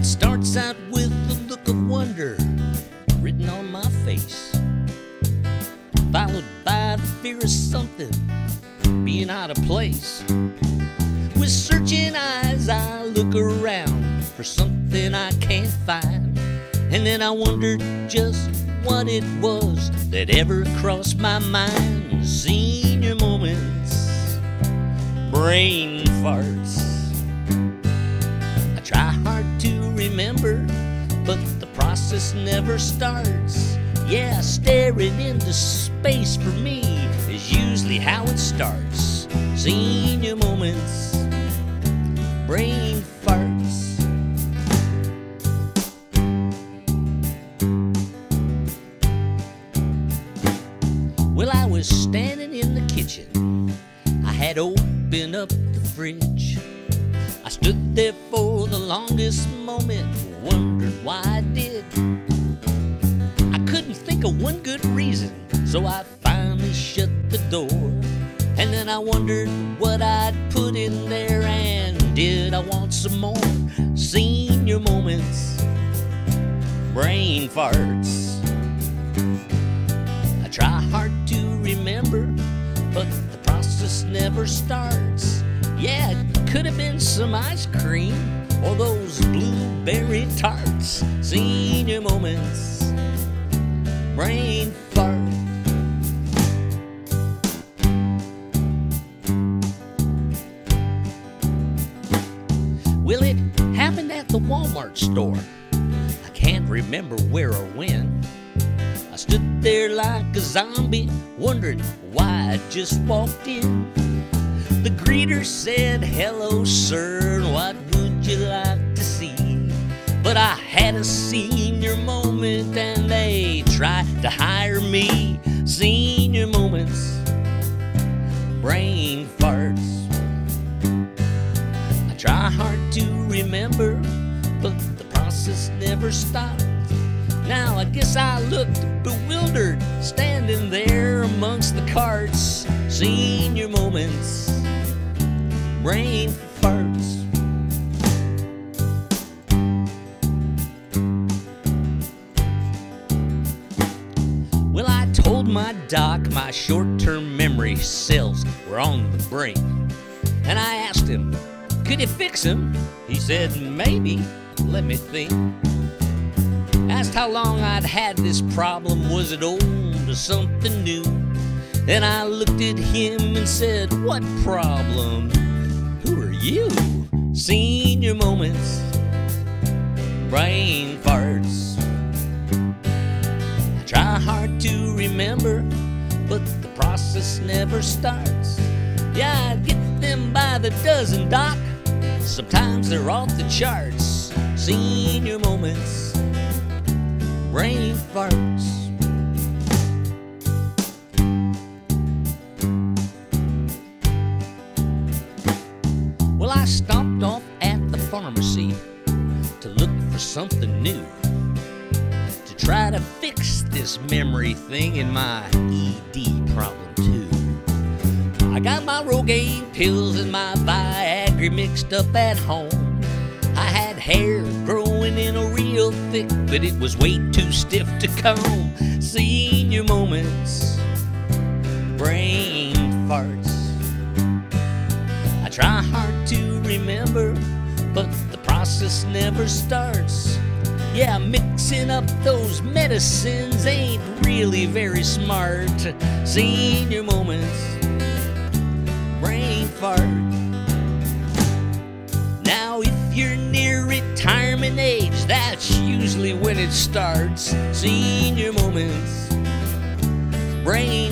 It starts out with a look of wonder written on my face, followed by the fear of something being out of place. With searching eyes, I look around for something I can't find. And then I wonder just what it was that ever crossed my mind. Senior moments, brain farts. Never starts. Yeah, staring into space for me is usually how it starts. Senior moments, brain farts. Well, I was standing in the kitchen. I had opened up the fridge. I stood there for the longest moment, one good reason, so I finally shut the door. And then I wondered what I'd put in there, and did I want some more senior moments, brain farts? I try hard to remember, but the process never starts. Yeah, it could have been some ice cream or those blueberry tarts. Senior moments, brain fart. Well, it happened at the Walmart store. I can't remember where or when. I stood there like a zombie, wondering why I just walked in. The greeter said, Hello, sir, what would you like to see? But I had a senior moment and they tried to hire me. Senior moments, brain farts. I try hard to remember, but the process never stops. Now I guess I looked bewildered, standing there amongst the carts. Senior moments, brain farts. My doc my short term memory cells were on the brink. And I asked him, could he fix them? He said, maybe. Let me think. Asked how long I'd had this problem. Was it old or something new? Then I looked at him and said, What problem? Who are you? Senior moments, brain farts. Starts. Yeah, I get them by the dozen, Doc. Sometimes they're off the charts. Senior moments, brain farts. Well, I stopped off at the pharmacy to look for something new to try to fix this memory thing in my ED problem. I got my Rogaine pills and my Viagra mixed up at home. I had hair growing in a real thick, but it was way too stiff to comb. Senior moments, brain farts. I try hard to remember, but the process never starts. Yeah, mixing up those medicines ain't really very smart. Senior moments, brain fart. Now, if you're near retirement age, that's usually when it starts. Senior moments, brain